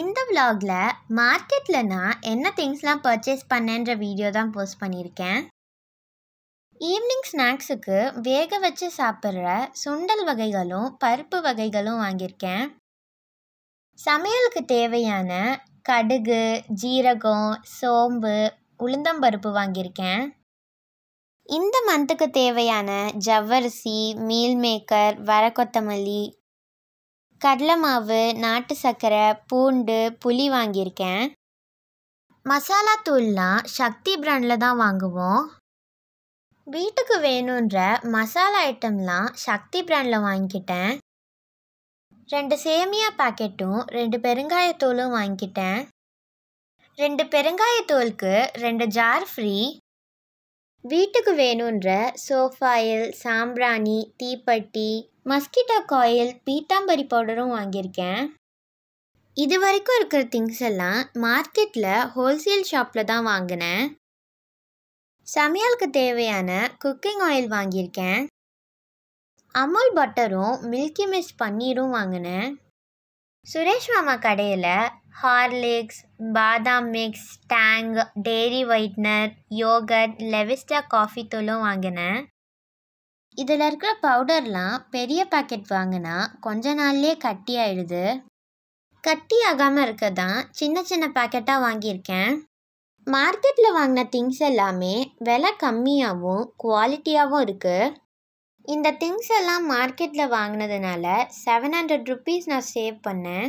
இந்த விலாகில் மார்க்கெட்டில் நான் என்ன திங்ஸ்லாம் பர்ச்சேஸ் பண்ணேன்ற வீடியோ தான் போஸ்ட் பண்ணியிருக்கேன். ஈவினிங் ஸ்நாக்ஸுக்கு வேக வச்சு சாப்பிட்ற சுண்டல் வகைகளும் பருப்பு வகைகளும் வாங்கியிருக்கேன். சமையலுக்கு தேவையான கடுகு ஜீரகம் சோம்பு உளுந்தம்பருப்பு வாங்கியிருக்கேன். இந்த மந்த்துக்கு தேவையான ஜவ்வரிசி மீல் மேக்கர் வர கொத்தமல்லி கடலை மாவு நாட்டு சர்க்கரை பூண்டு புளி வாங்கியிருக்கேன். மசாலா தூள்லாம் சக்தி பிராண்டில் தான் வாங்குவோம். வீட்டுக்கு வேணுன்ற மசாலா ஐட்டம்லாம் சக்தி பிராண்டில் வாங்கிக்கிட்டேன். ரெண்டு சேமியா பாக்கெட்டும் ரெண்டு பெருங்காயத்தூளும் வாங்கிக்கிட்டேன். ரெண்டு பெருங்காயத்தூளுக்கு ரெண்டு ஜார் ஃப்ரீ. வீட்டுக்கு வேணுன்ற சோஃபாயில் சாம்பிராணி தீப்பெட்டி மஸ்கிட்டோ காயில் பீத்தாம்பரி பவுடரும் வாங்கியிருக்கேன். இது வரைக்கும் இருக்கிற திங்ஸ் எல்லாம் மார்க்கெட்டில் ஹோல்சேல் ஷாப்பில் தான் வாங்கினேன். சமையலுக்கு தேவையான குக்கிங் ஆயில் வாங்கியிருக்கேன். அமுல் பட்டரும் மில்கி மிஸ்ட் பன்னீரும் வாங்கினேன். சுரேஷ் மாமா கடையில் Horlicks badam mix Tang dairy whitener yogurt Levista coffee தூளும் வாங்கினேன். இதில் இருக்கிற பவுடர்லாம் பெரிய பாக்கெட் வாங்கினா கொஞ்ச நாள்லேயே கட்டி ஆயிடுது. கட்டி ஆகாமல் இருக்க தான் சின்ன சின்ன பாக்கெட்டாக வாங்கியிருக்கேன். மார்க்கெட்டில் வாங்கின திங்ஸ் எல்லாமே விலை கம்மியாகவும் குவாலிட்டியாகவும் இருக்குது இந்த திங்ஸ் எல்லாம் மார்க்கெட்டில் வாங்கினதுனால செவன் ஹண்ட்ரட் ருபீஸ் நான் சேவ் பண்ணேன்.